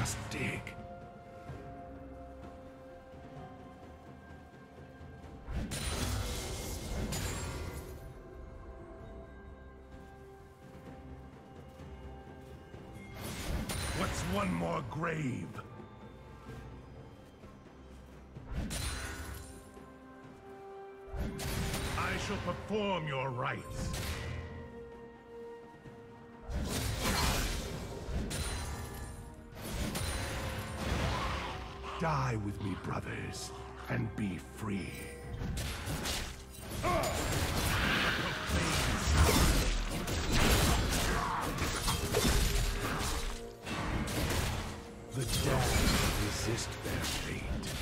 must dig. What's one more grave? I shall perform your rites. Die with me, brothers, and be free. The damned resist their fate.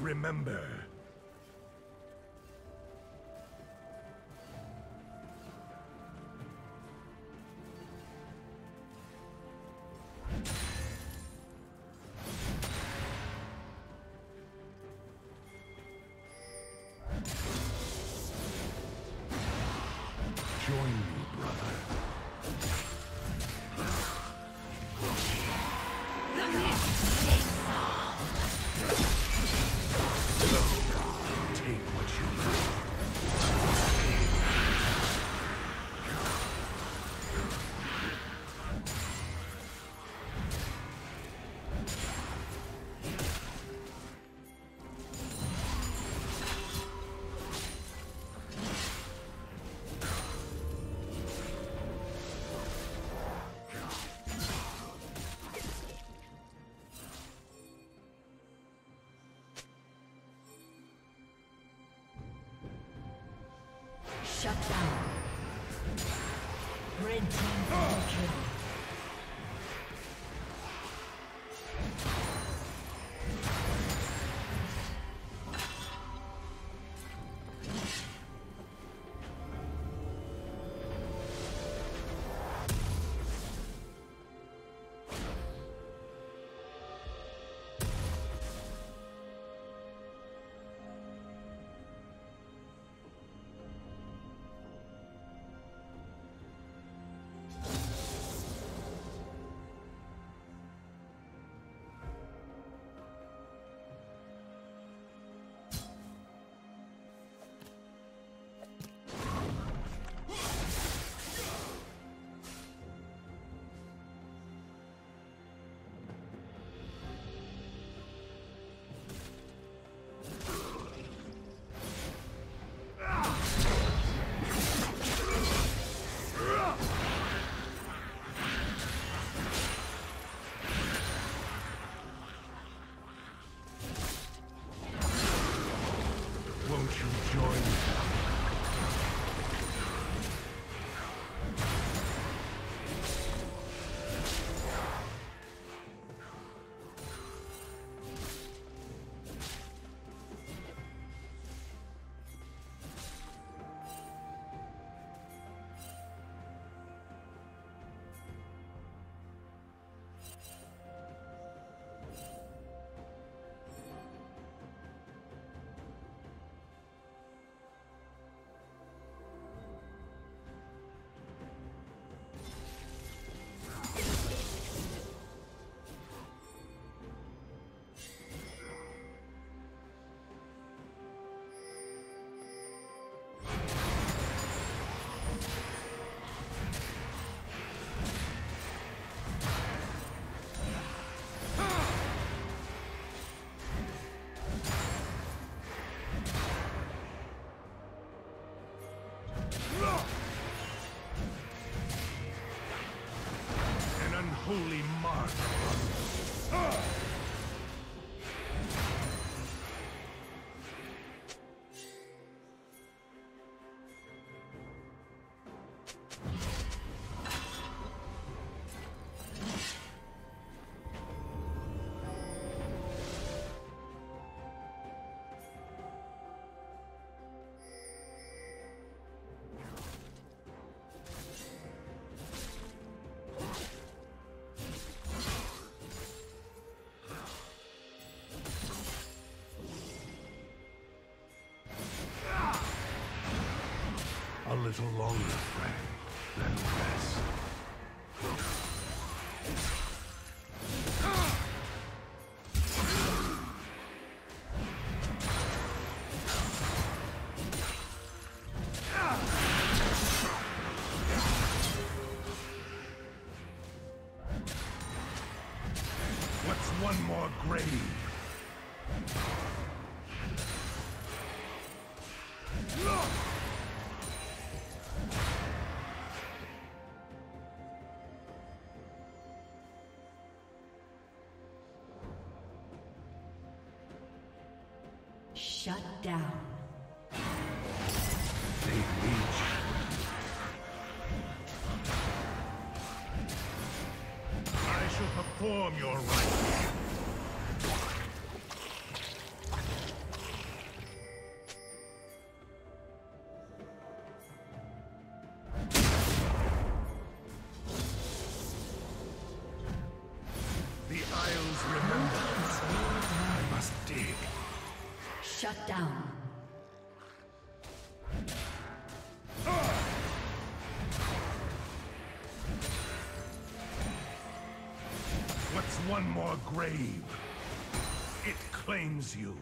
Remember. Little longer, friend, Shut down. They reach. I shall perform your rites. Down. What's one more grave? It claims you.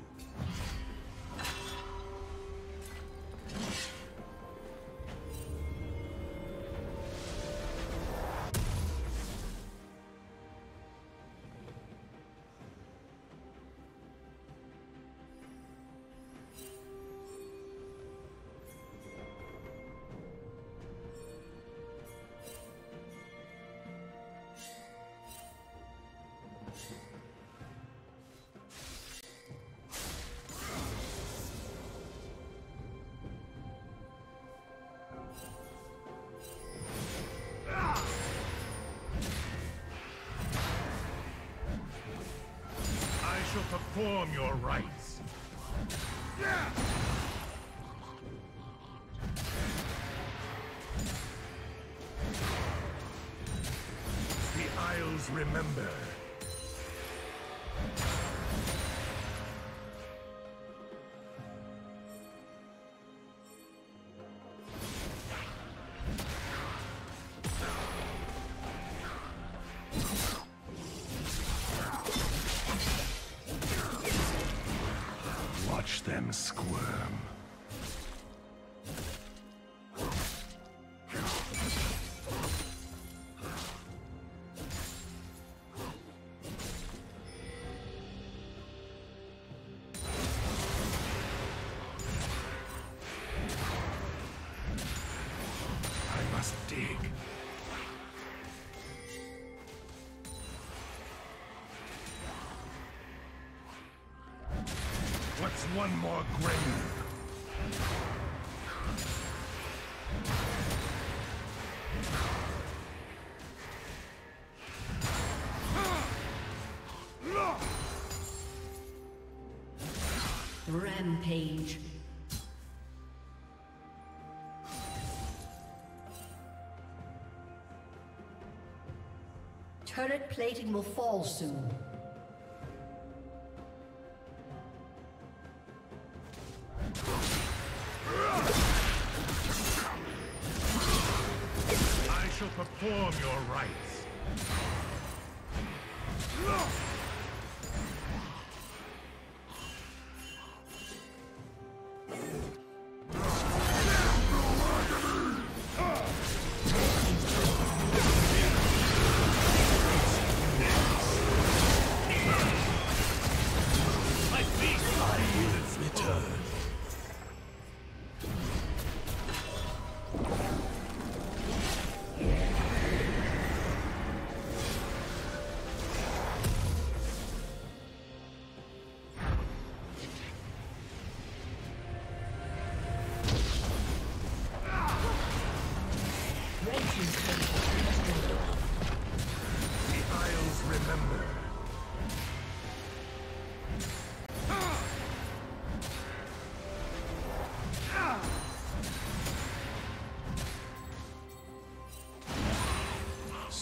Perform your rites. One more grave? Rampage. Turret plating will fall soon. Your rites.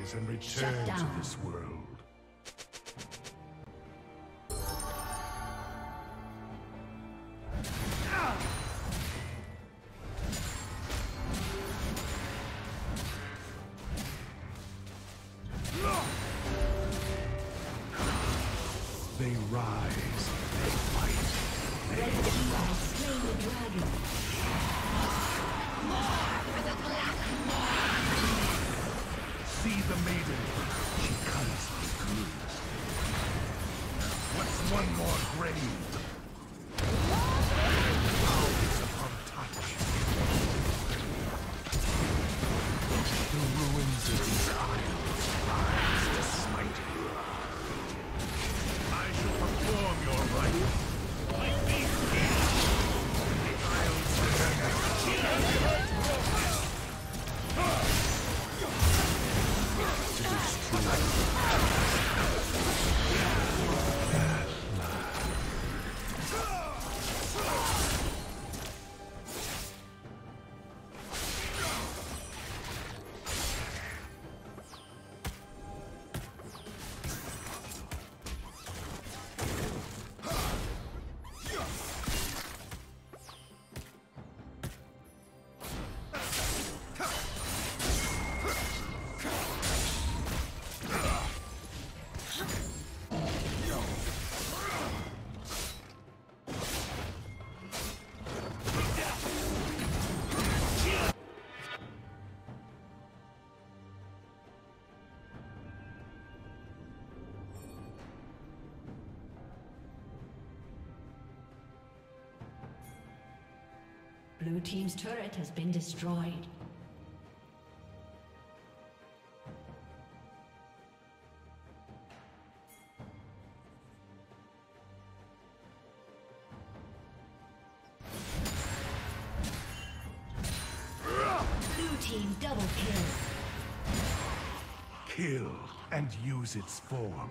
Arise and return to this world. They rise, they fight, Red Team has slain the dragon. See the maiden. She comes with clues. What's one more grave? Blue Team's turret has been destroyed. Blue Team double kill. Kill and use its form.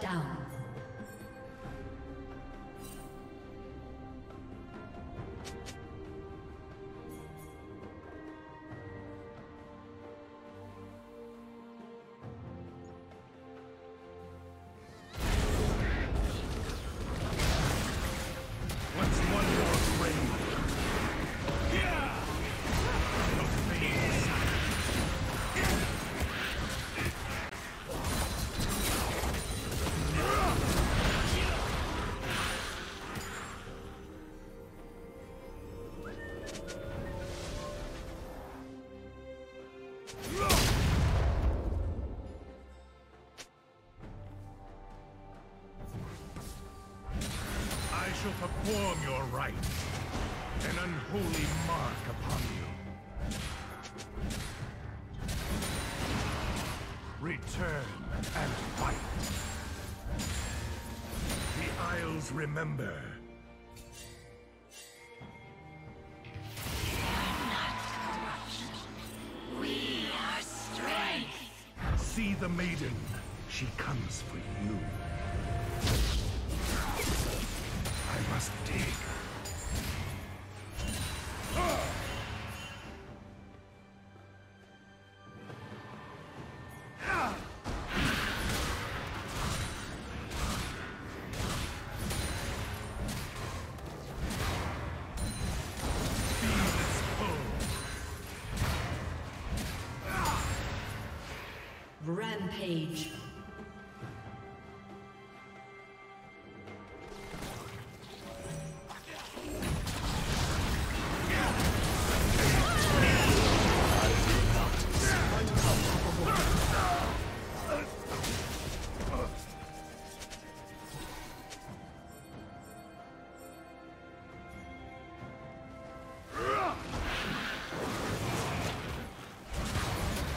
Down. Remember. We are strength. See the maiden. She comes for you. I must dig. Rampage.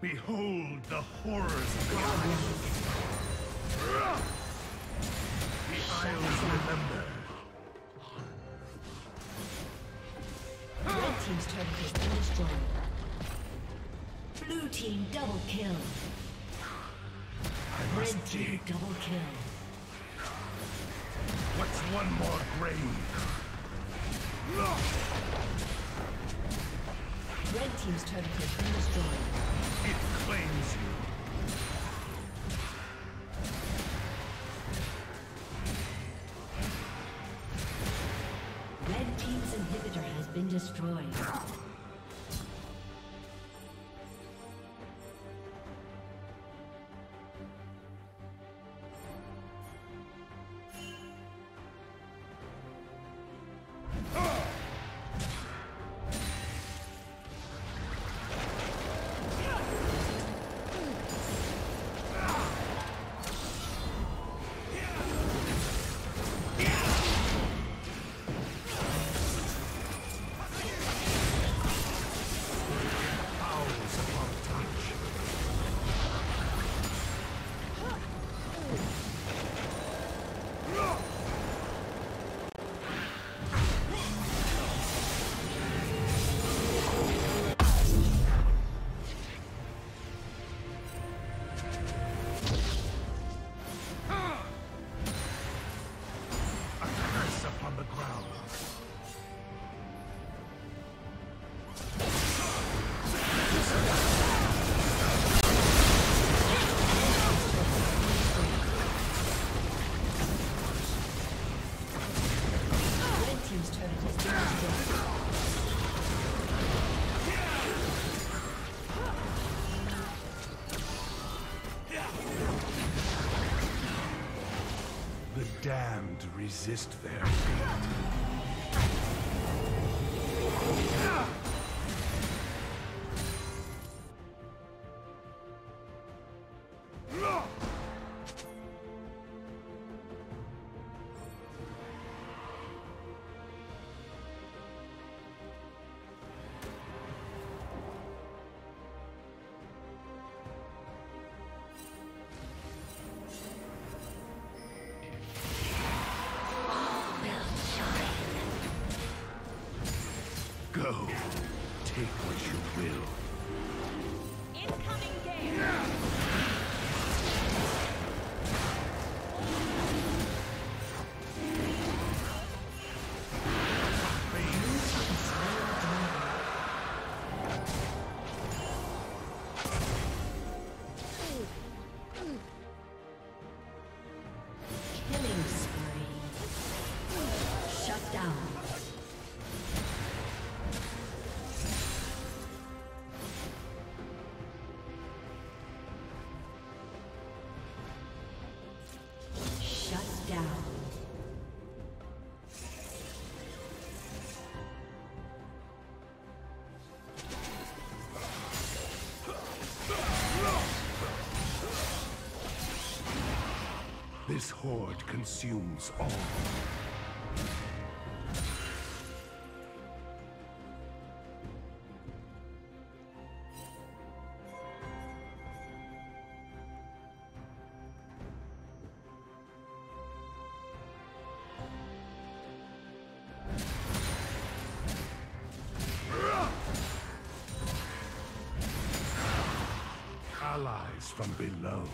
Behold the horrors of Isles. The Isles remember. Red Team's turret has been destroyed. Blue Team double kill. Red Team double kill. What's one more grave? Red Team's turret has been destroyed. It claims you. Damned resist their fate. Go. Take what you will. Horde consumes all. Allies from below.